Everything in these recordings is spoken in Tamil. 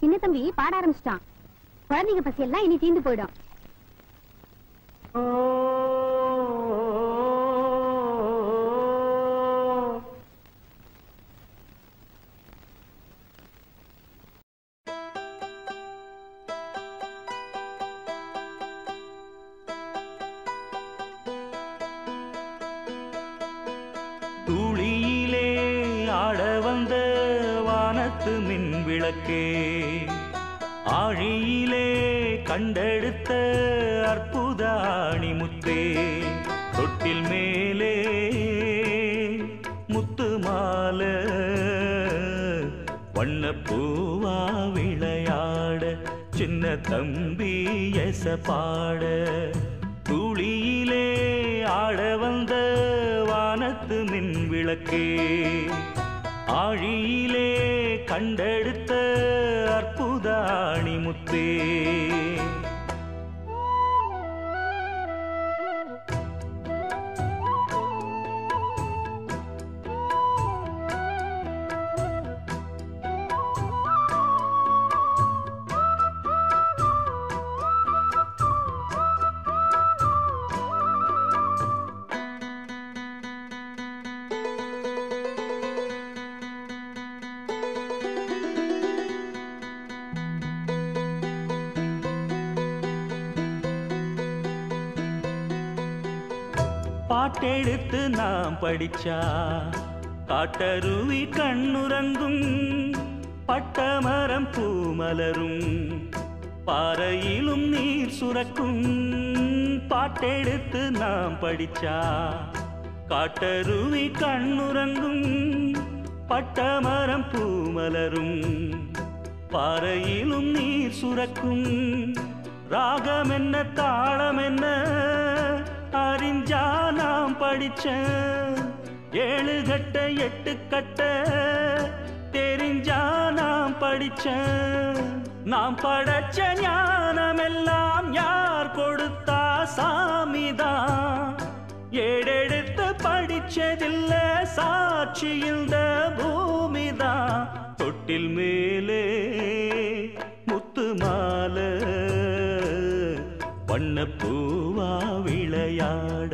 சின்ன தம்பி பாட ஆரம்பிச்சிட்டான். குழந்தைங்க பசி எல்லாம் இனி தீந்து போயிடும். படிச்ச நாம் படைச்ச ஞானமெல்லாம் யார் கொடுத்தா சாமிதான். ஏடெடுத்து படிச்சதில்ல சாட்சி இந்த பூமிதான். தொட்டில் மேலே முத்து மால வண்ணப்பூவா விளையாட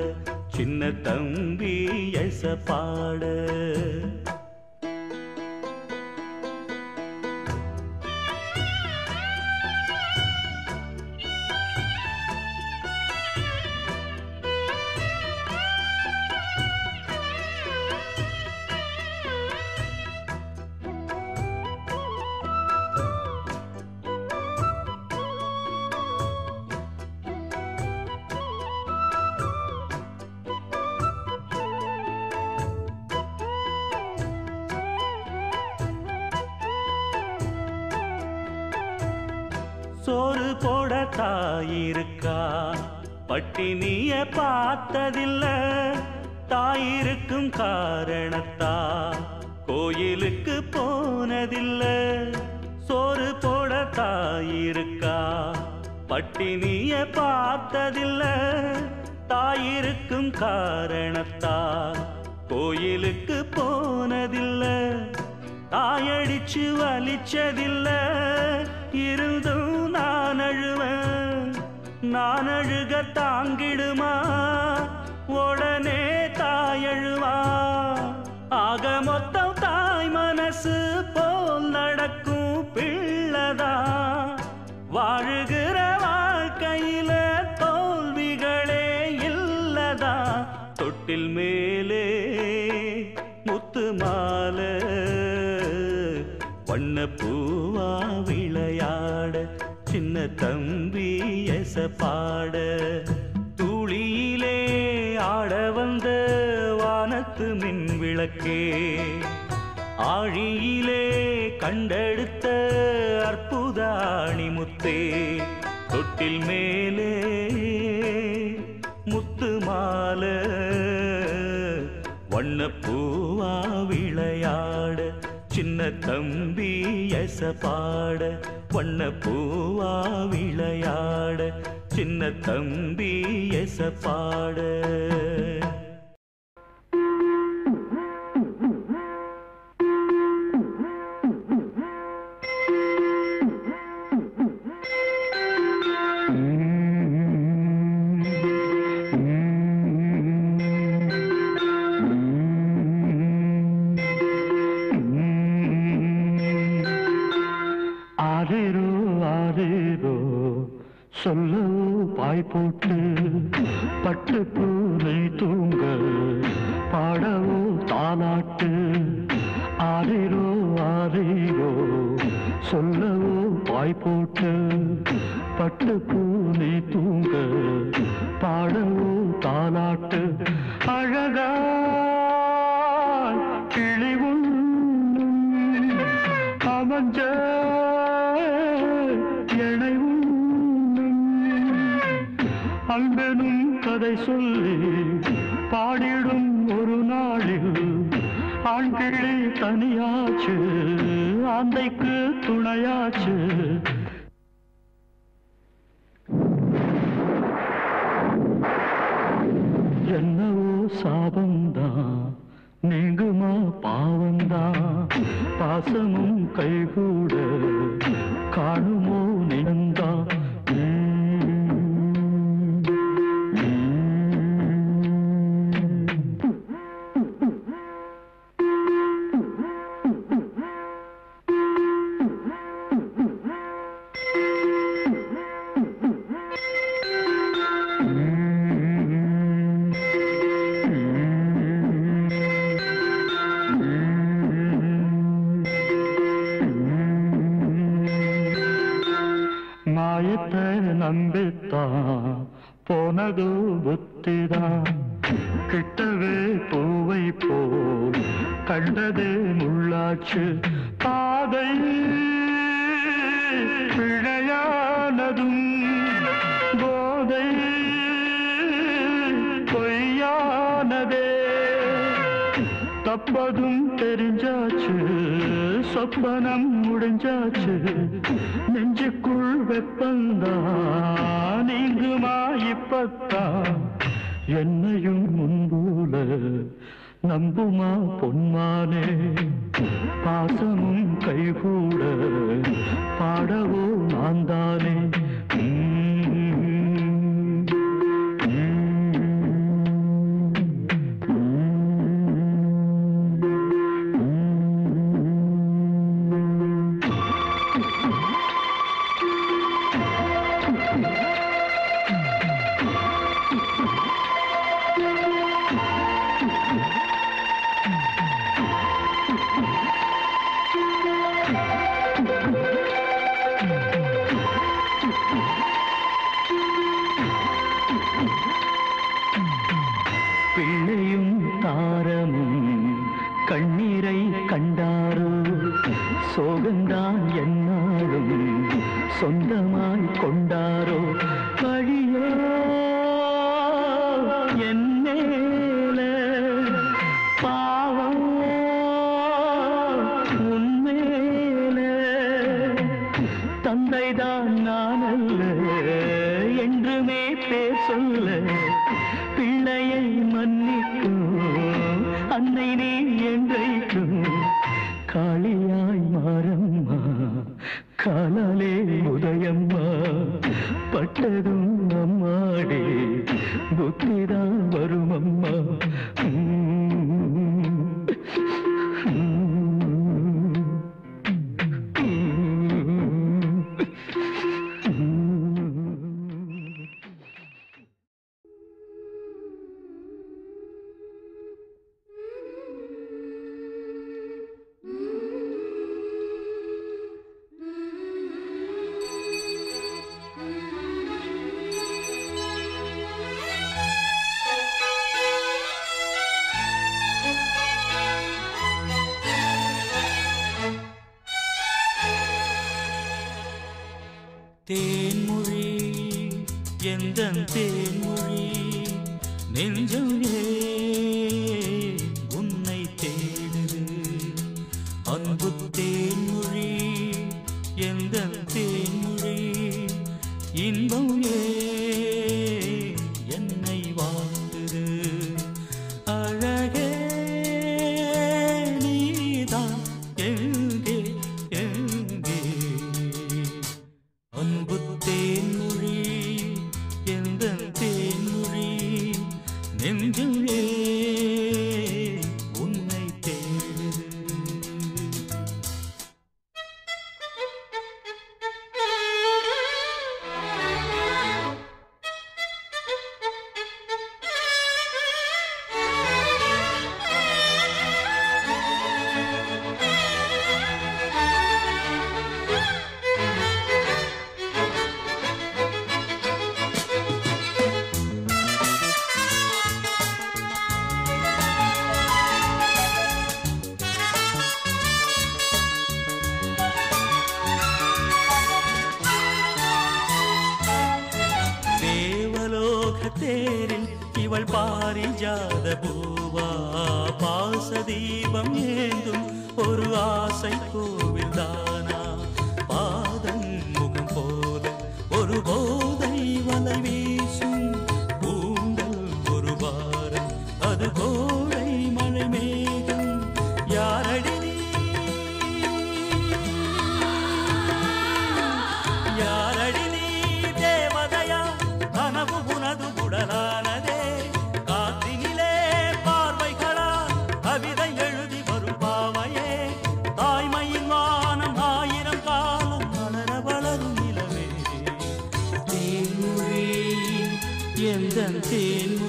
சின்ன தம்பி எச பாட பார்த்ததில்ல தாயிருக்கும் காரணத்தா? கோயிலுக்கு போனதில்ல. சோறு போட தாயிருக்கா பட்டினிய பார்த்ததில்ல. தாயிருக்கும் காரணத்தா? கோயிலுக்கு போனதில்ல. தாயடிச்சு வலிச்சதில்ல. இருந்தும் நான் அழுவேன். நான் அழுக தாங்கிடுமா? மனசு போல் நடக்கும் பிள்ளதா? வாழுகிற வாழ்க்கையில தோல்விகளே இல்லதா? தொட்டில் மேலே முத்து மாலை பூவா விளையாட சின்ன தம்பி எச பாட தூளியிலே ஆட வந்த வானத்து மின் விளக்கே ஆழியிலே கண்டெடுத்த அற்புத அணிமுத்தே தொட்டில் மேலே முத்து மால வண்ணப்பூவா விளையாட சின்ன தம்பி எசப்பாட வண்ணப்பூவா விளையாட சின்ன தம்பி எசப்பாட கிட்டவே பூவை போல் கண்டது முள்ளாச்சு. பாதை பிழையானதும் போதை பொய்யானதே. தப்பதும் தெரிஞ்சாச்சு சொப்பனம் முடிஞ்சாச்சு. நெஞ்சுக்குள் வெப்பந்தான் நீங்குமா இப்பத்தான். என்னையும் முன்போல நம்புமா பொன்மானே? பாசமும் கைகூட பாடவோ நான் தானே எந்த தேன்மொழி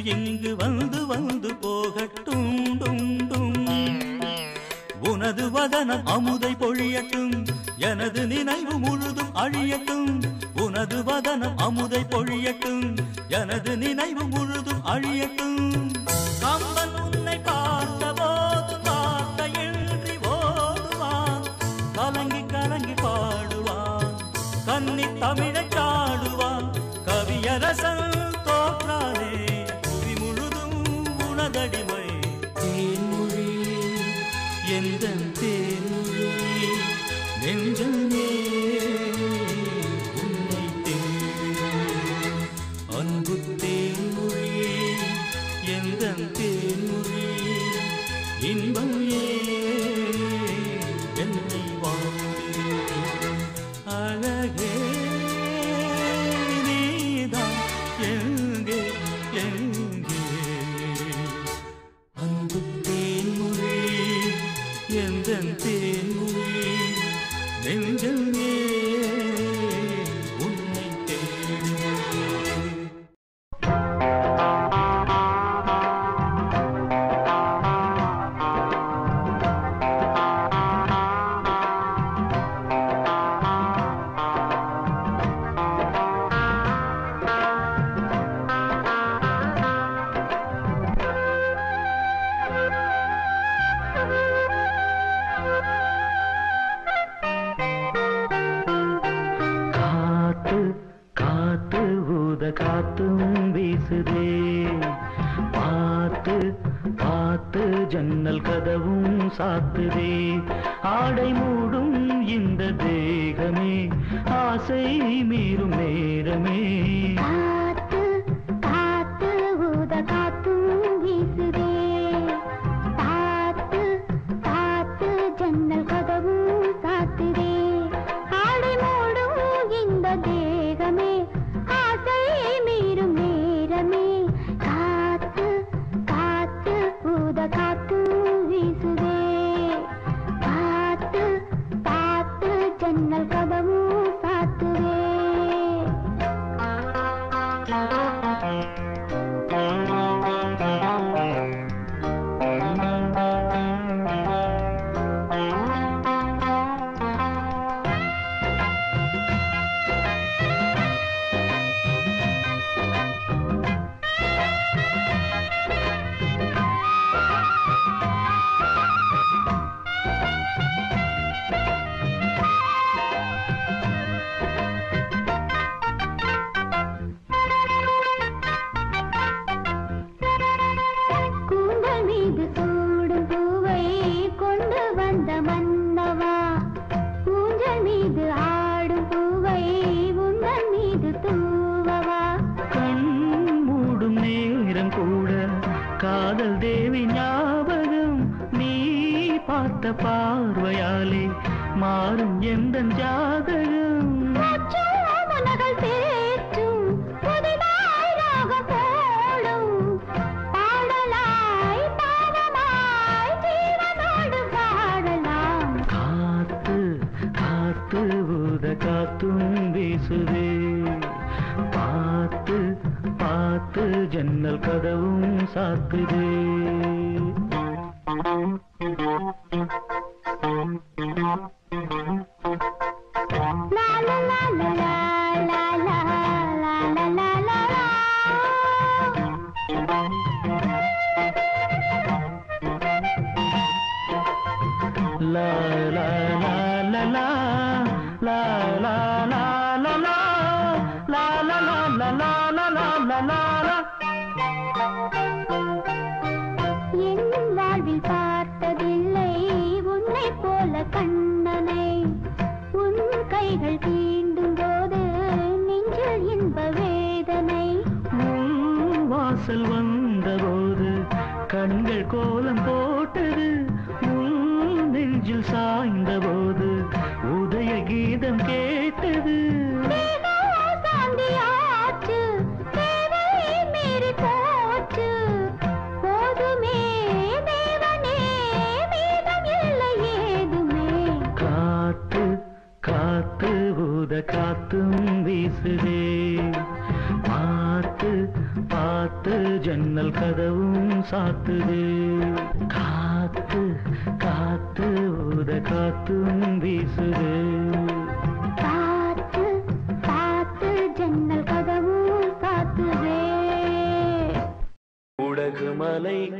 கனவு இங்கு வந்து நெஞ்சமே உன்னை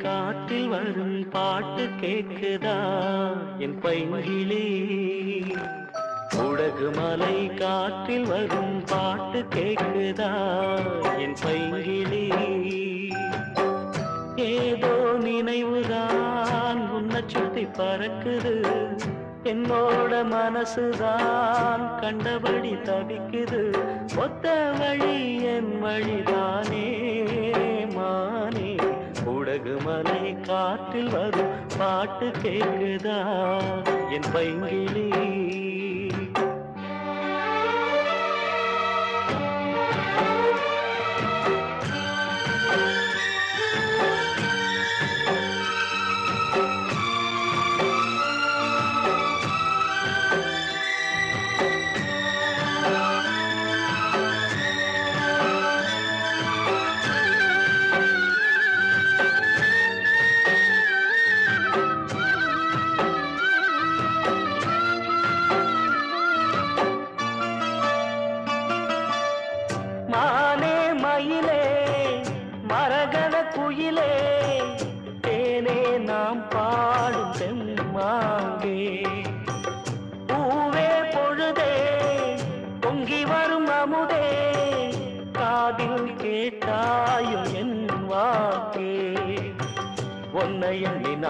காற்றில் வரும் பாட்டு கேட்குதா என் பைங்கிலே உடகு மலை காற்றில் வரும் பாட்டு கேட்குதா என் பைங்கிலே ஏதோ நினைவுதான் உன்னை சுத்தி பறக்குது. என்னோட மனசுதான் கண்டபடி தவிக்குது. ஒத்த வழி என் வழிதானே மா அழகுமலை காற்றில் வரும் பாட்டு கேட்குதா என் பைங்கிலே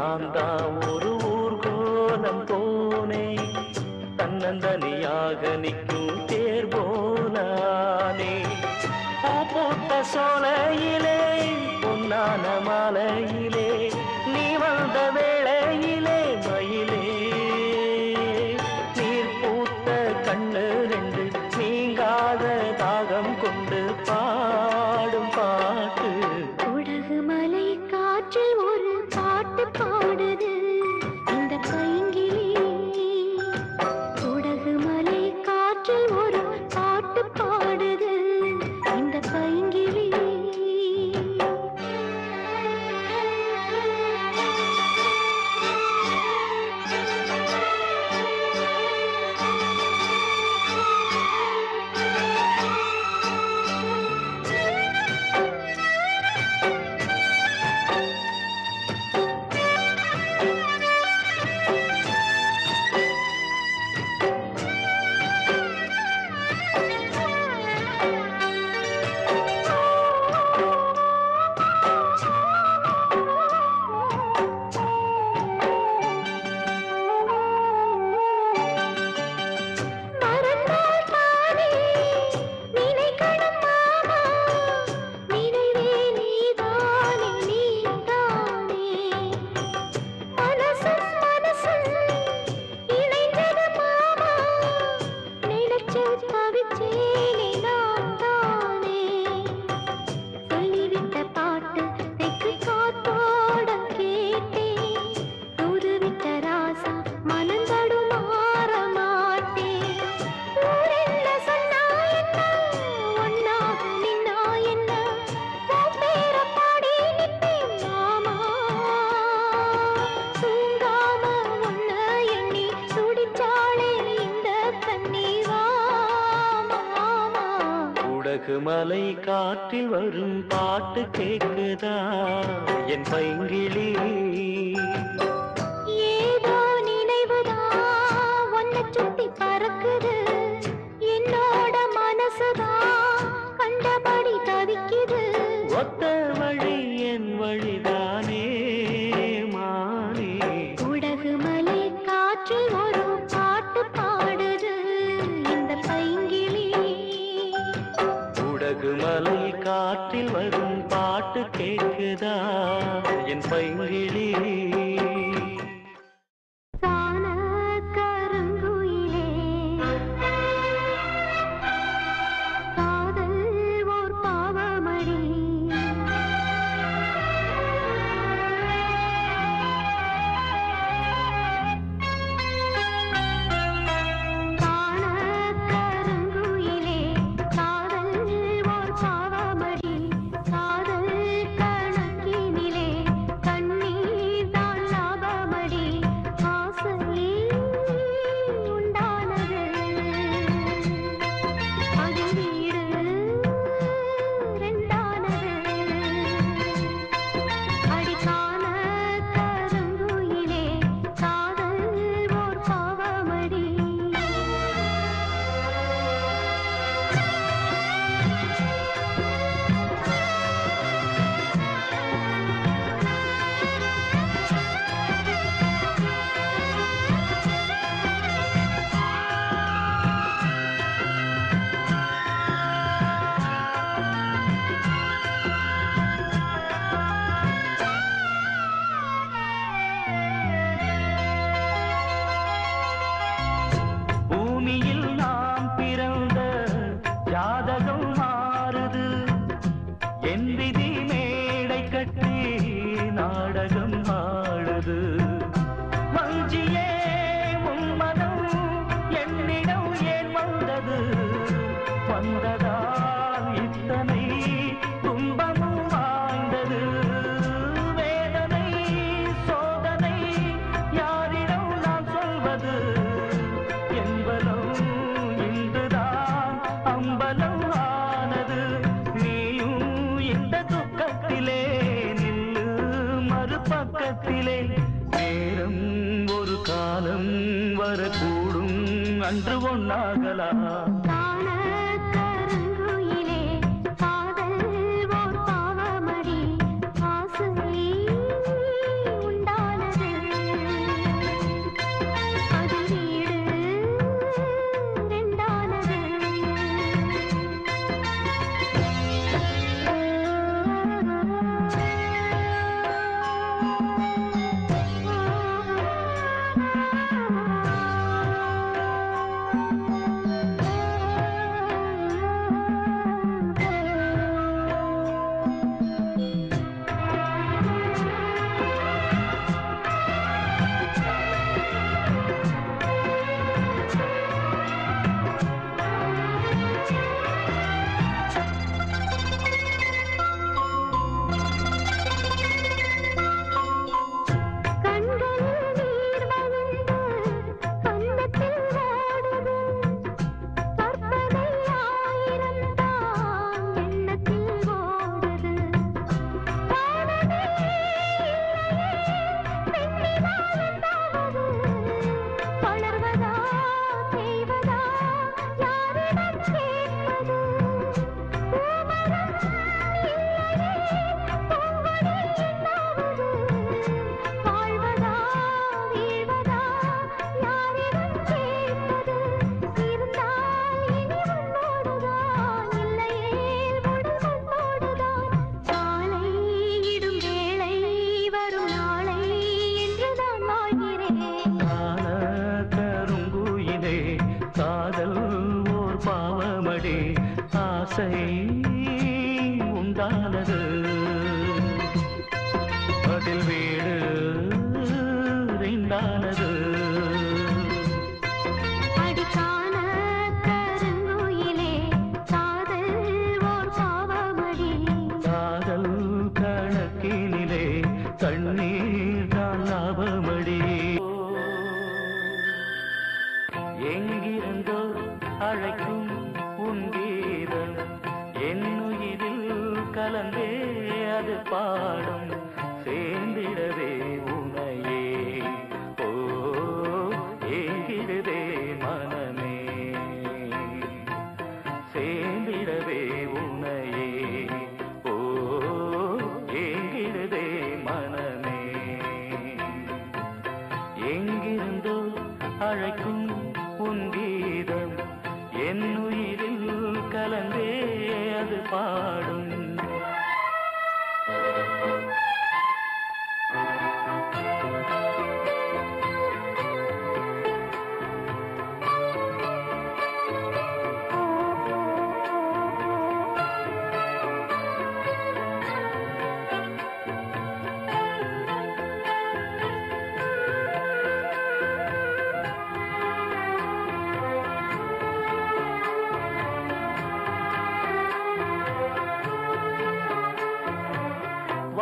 நான் தான் ஒரு ஊர்கோலம் போனே. தன்னந்தனியாக நிற்கும் தேர்போனானே பூத்த சோலையிலே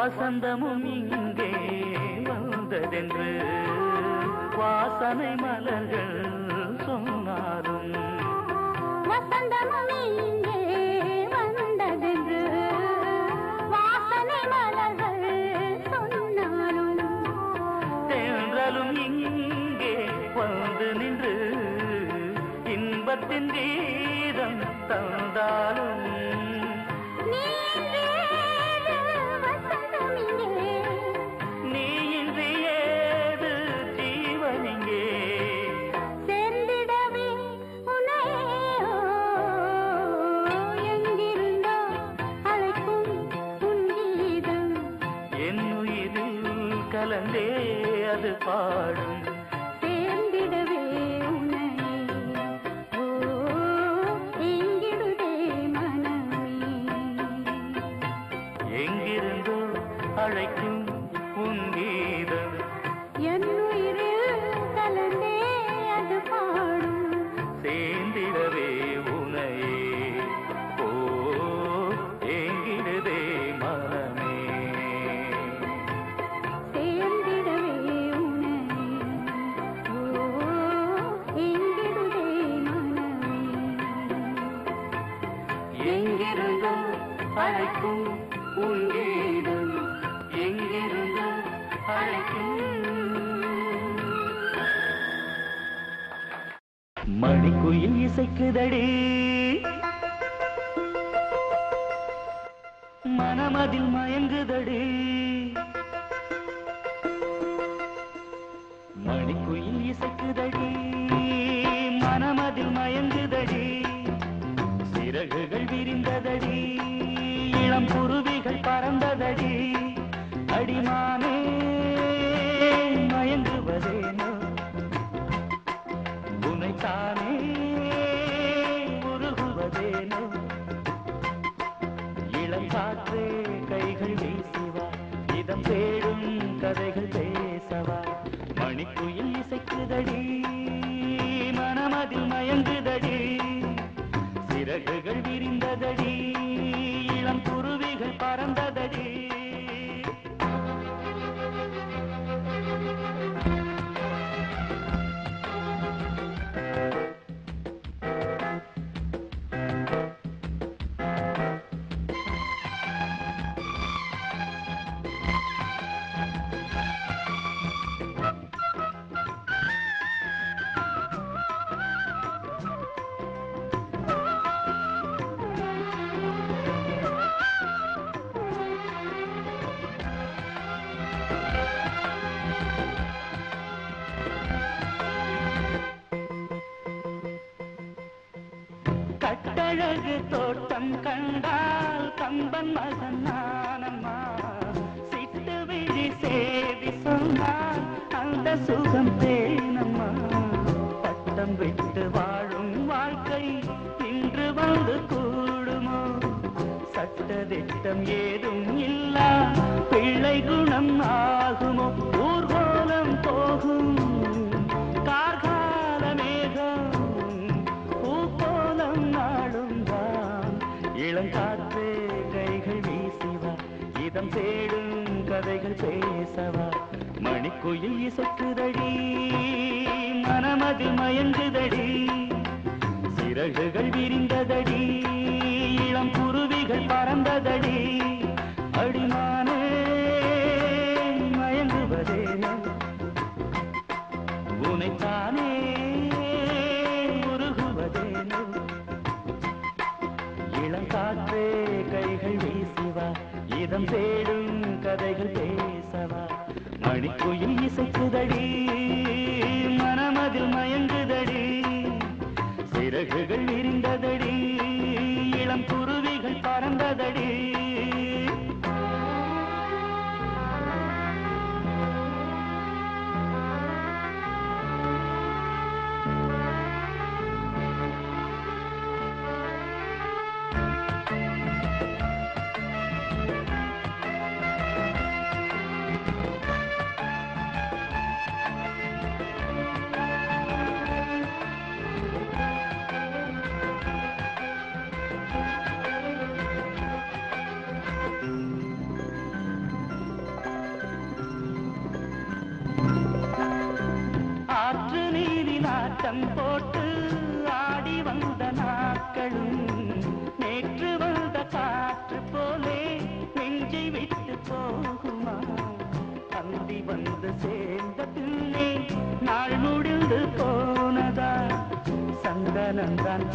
வசந்தமும் இங்கே வந்ததென்று வாசனை மலர்கள் சொன்னாலும். வசந்தமும் இங்கே வந்ததென்று வாசனை மலர்கள் சொன்னாலும். தென்றலும் இங்கே வந்து நின்று இன்பத்தின் இளம் குருவிகள் பறந்ததடி. சொர்க்கம் தேடும் கதைகள் பேசவா? மணிக்குயில் இசைக்குதடி மனமதில் மயங்குதடி. சிறகுகள்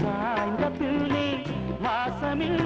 சாய்ந்த பிள்ளை வாசமில்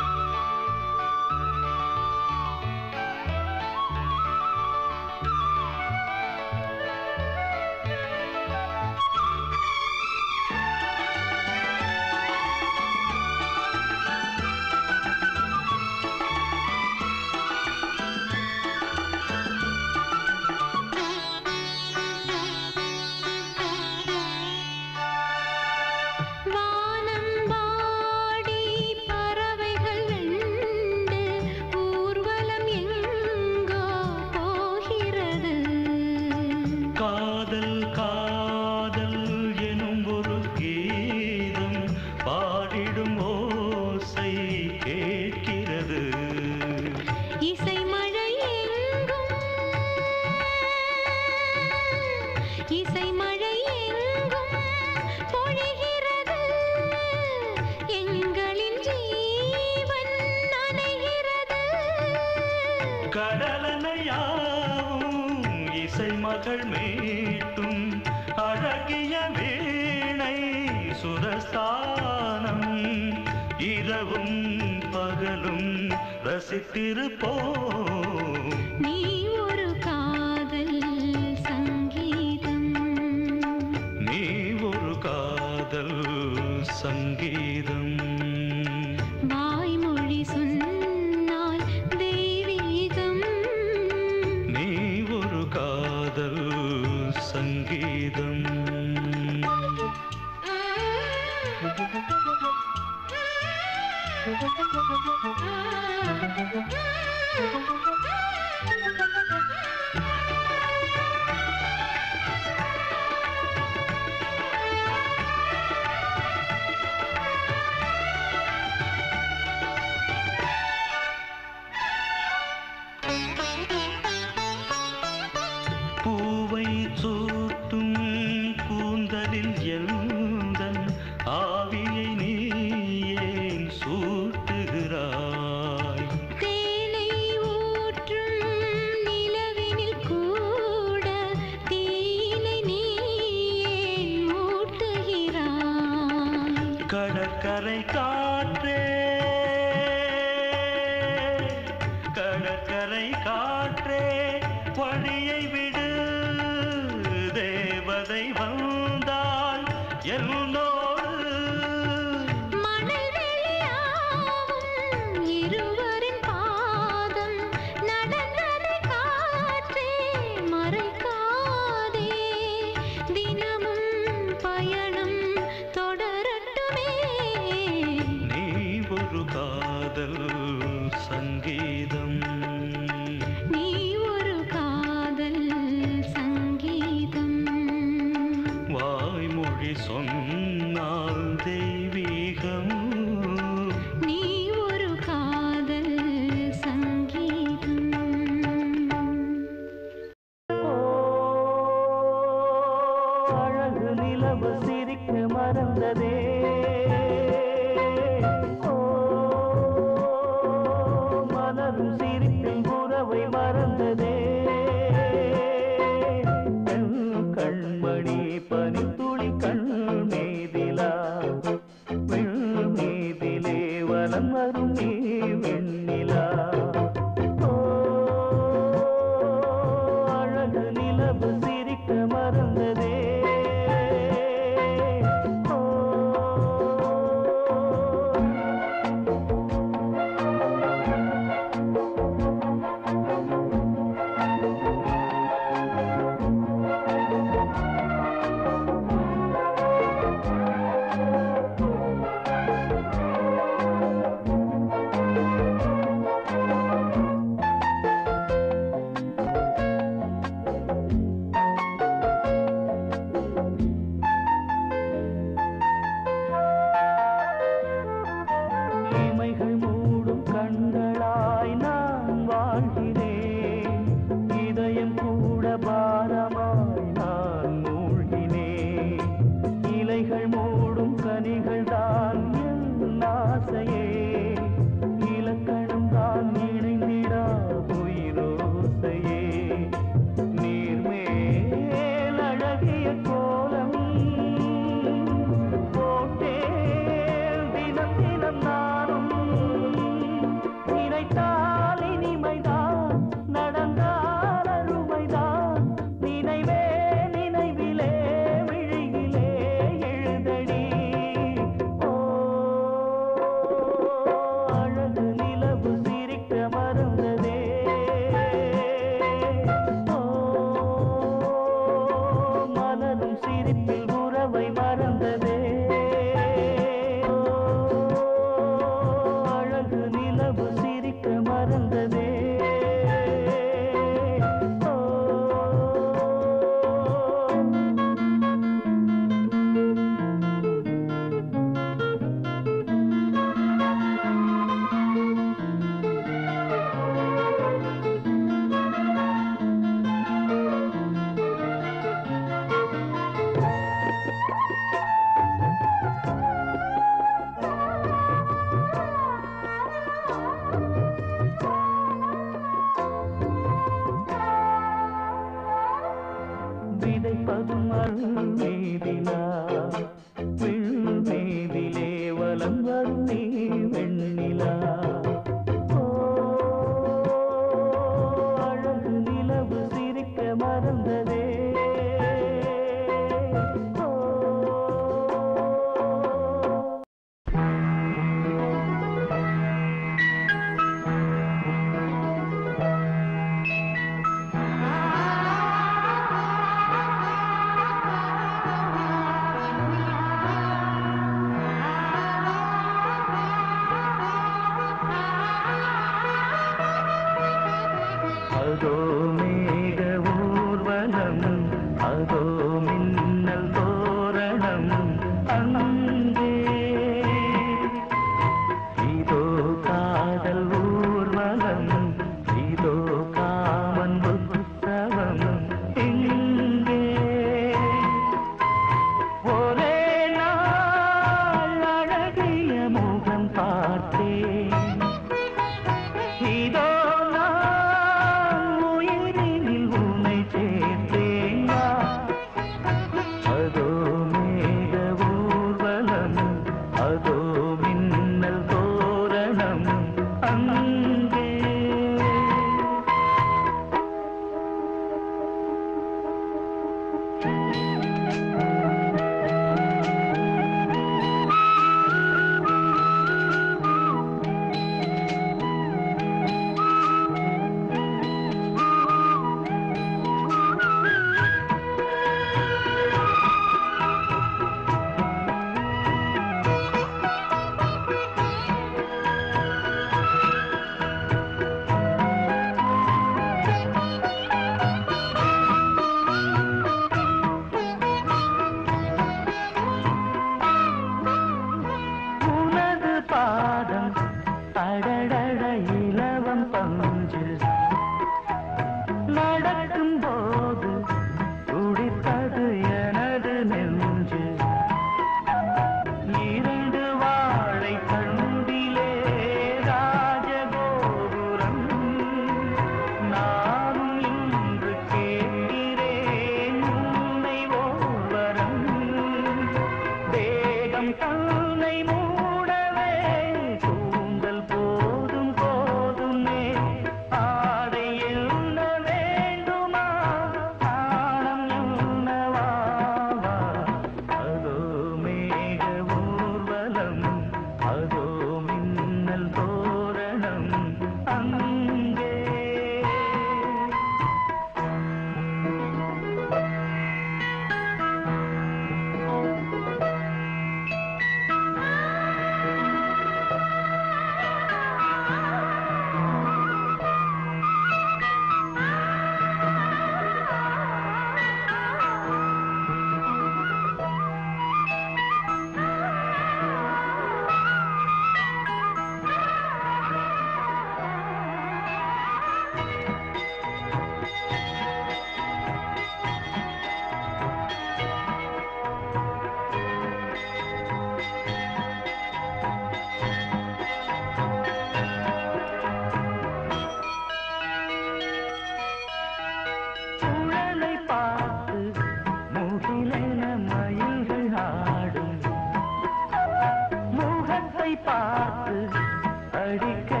அடிக்க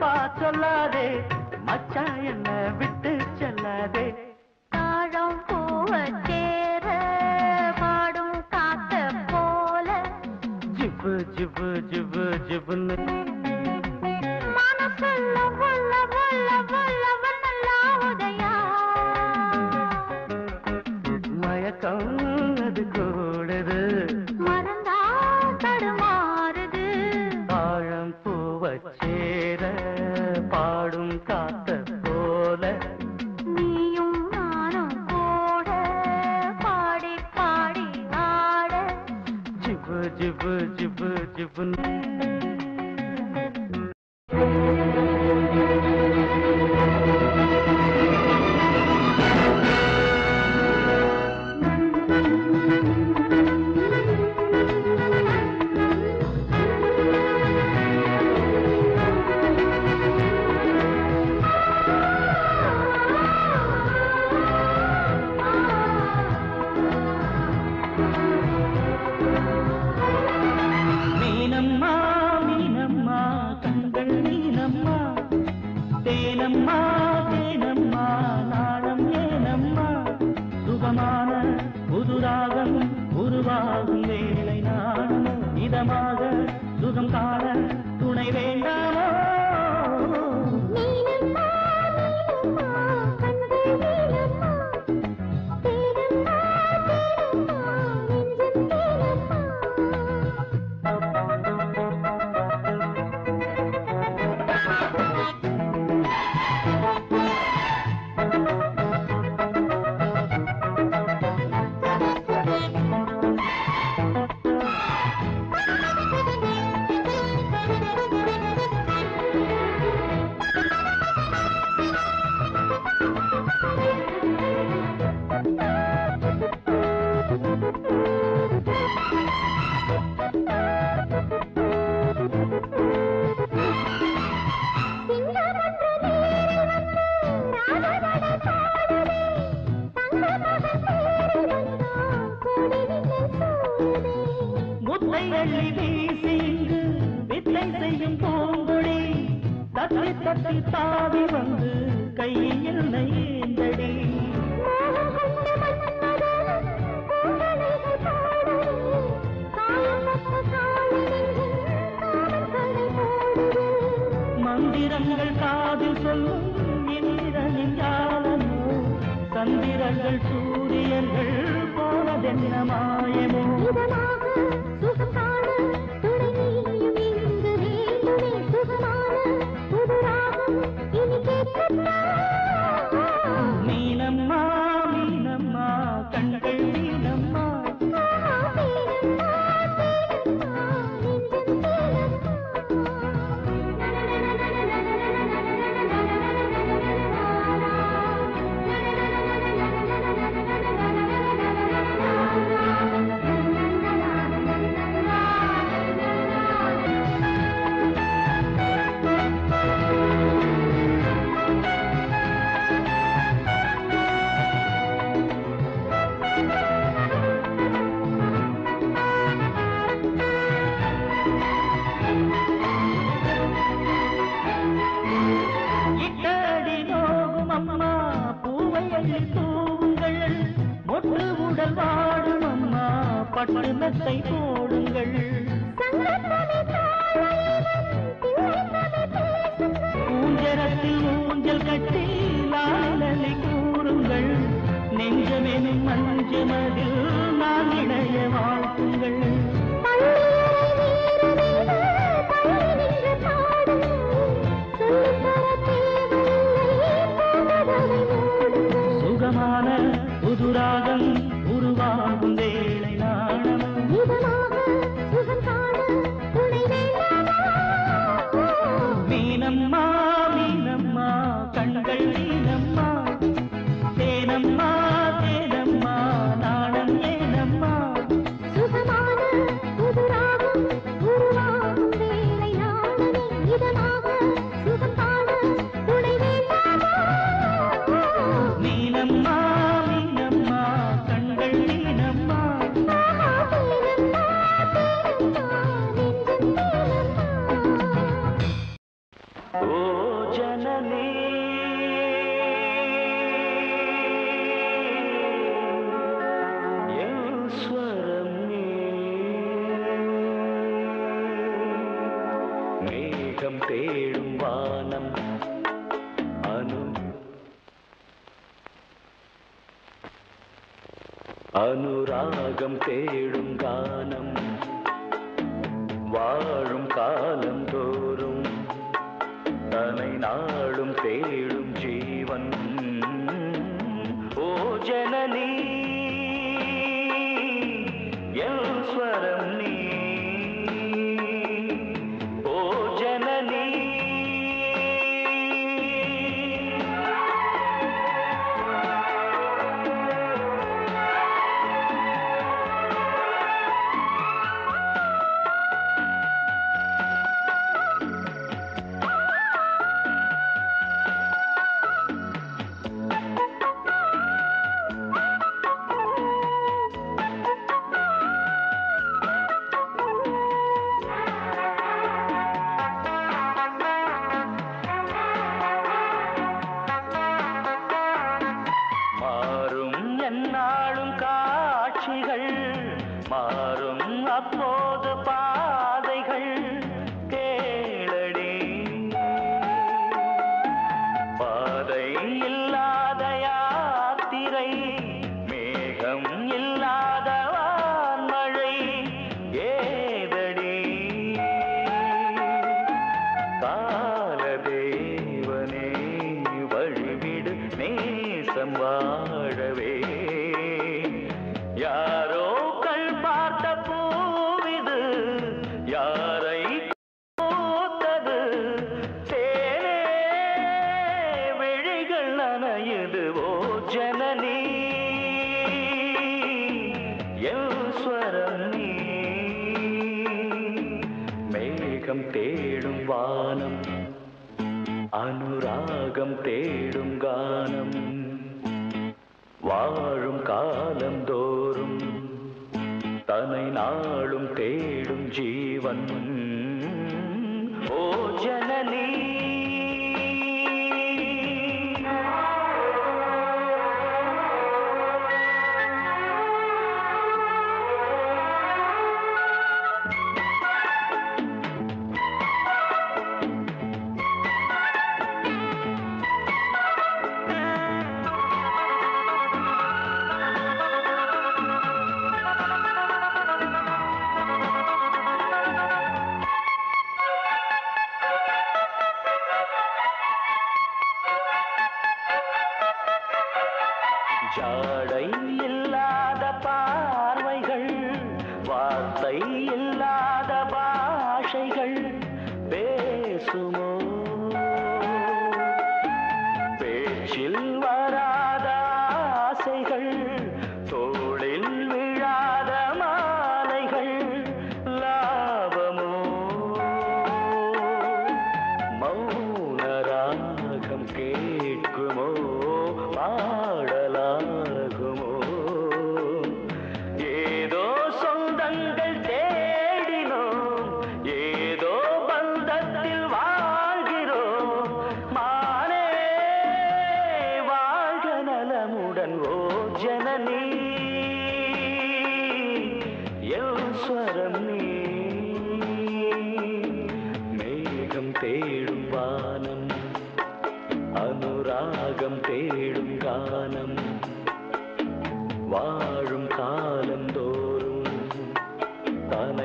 பா சொல்லாதே மச்சான் என்ன விட்டு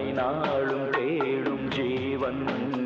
நாளும் தேடும் ஜீவன்.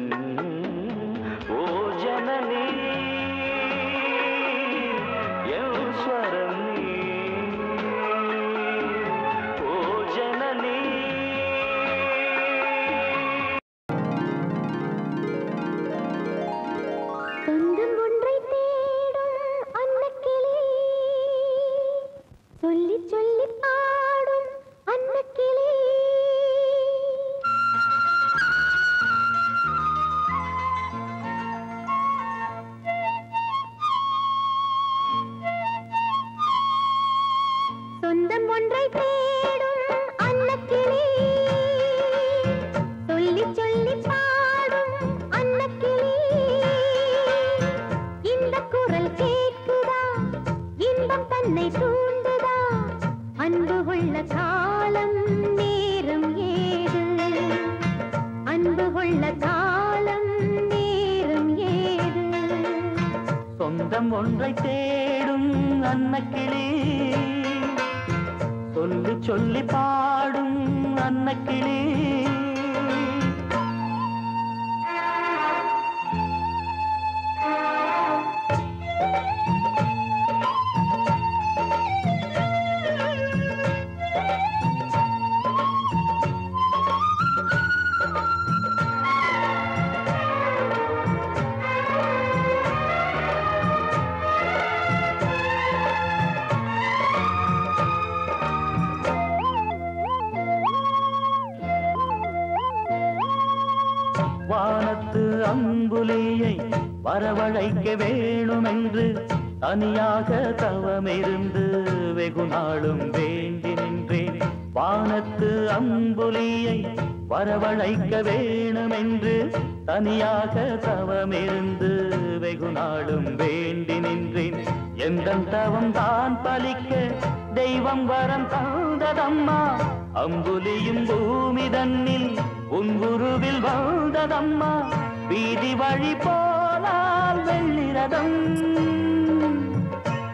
தங்கரதம்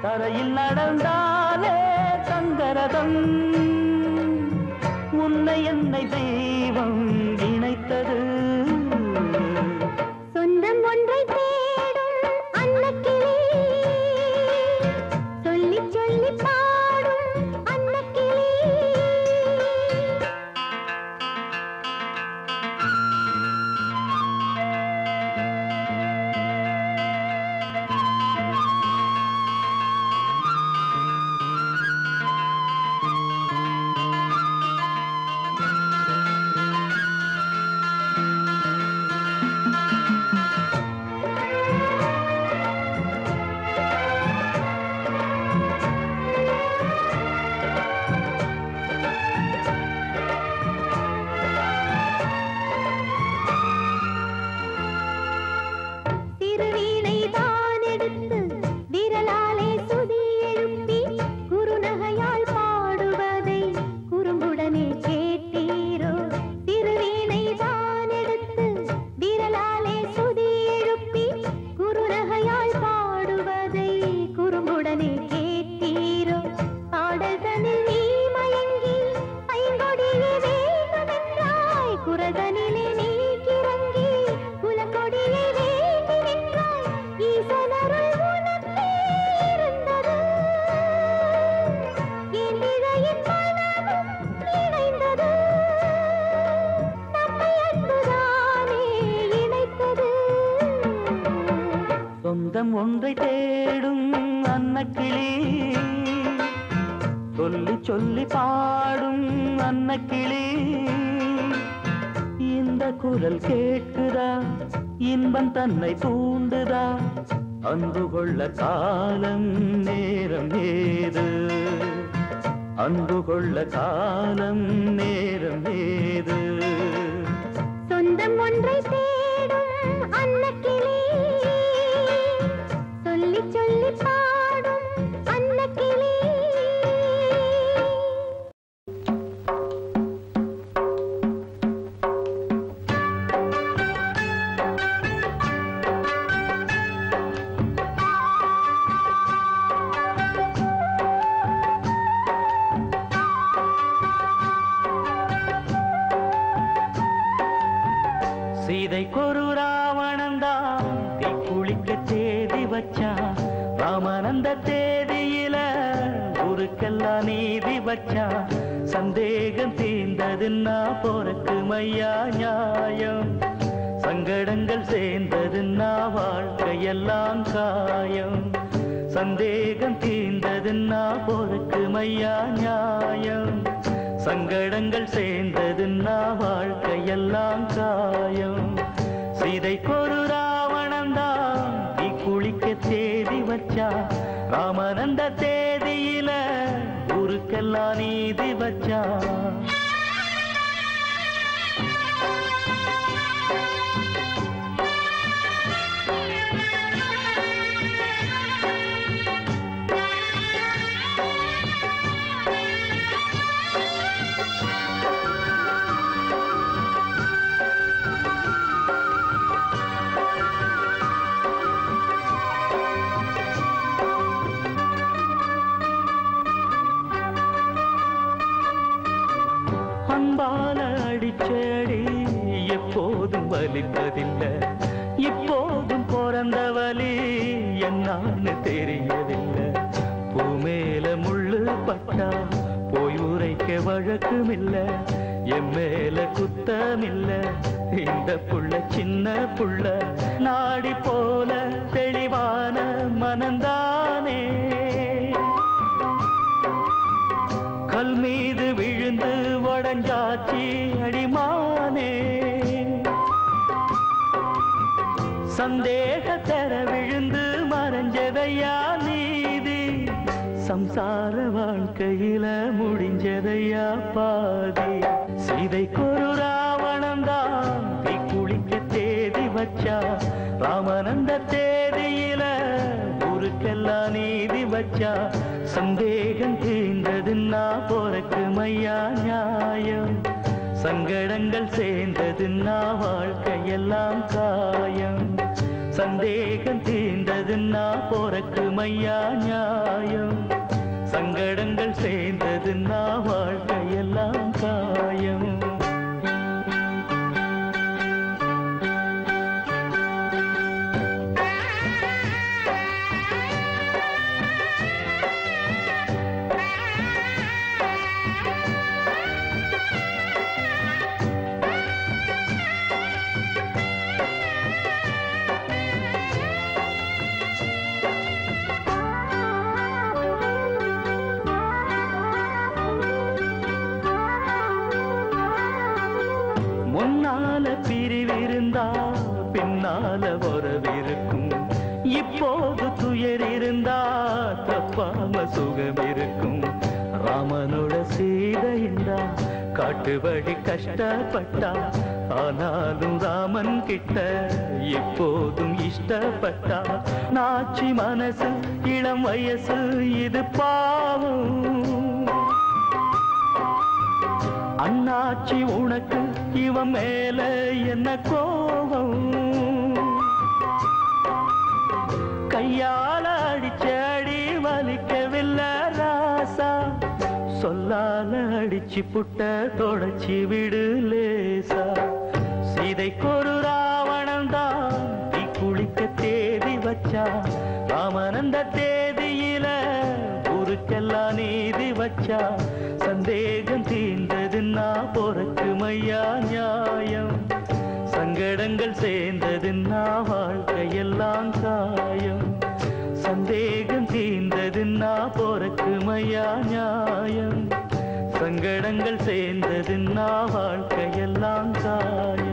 தரையில் நடந்தாலே தங்கரதம் உன்னை என்னை தெய்வம் இணைத்தது. பாதி. சீதைக்கொரு ராவணந்தான் தீ குளிக்க தேதி வச்சா. ராமனந்த தேதியில ஊருக்கெல்லாம் நீதி வச்சா. சந்தேகம் தீர்ந்ததுன்னா போறக்கு மையா நியாயம். சங்கடங்கள் சேர்ந்ததுன்னா வாழ்க்கையெல்லாம் காயம். சந்தேகம் தீர்ந்ததுன்னா போறக்கு மையா நியாயம். சங்கடங்கள் சேர்ந்ததுன்னா வாழ்க்கை காட்டுபடி கஷ்டப்பட்டா ஆனாலும் ராமன் கிட்ட எப்போதும் இஷ்டப்பட்டா. நாச்சி மனசு இளம் வயசு இது பாவம். அண்ணாச்சி உனக்கு இவன் மேல என்ன கோபம்? கையால் அடிச்சடி வலிக்கவில்லை ராசா. சொல்லால அடிச்சு புட்ட தொடச்சி விடு லேசா. சீதைக்கொரு ராவணன் தான் தீ குளிக்க தேதி வச்சா. ராமனந்த தேதியில ஊருக்கெல்லாம் நீதி வச்சா. சந்தேகம் தீர்ந்ததுன்னா போறக்கு மையா நியாயம். சங்கடங்கள் சேர்ந்ததுன்னா வாழ்க்கையெல்லாம் காயம் தீர்ந்ததுன்னா போறக்கு மையா நியாயம். சங்கடங்கள் சேர்ந்தது நான் வாழ்க்கையெல்லாம் காயம்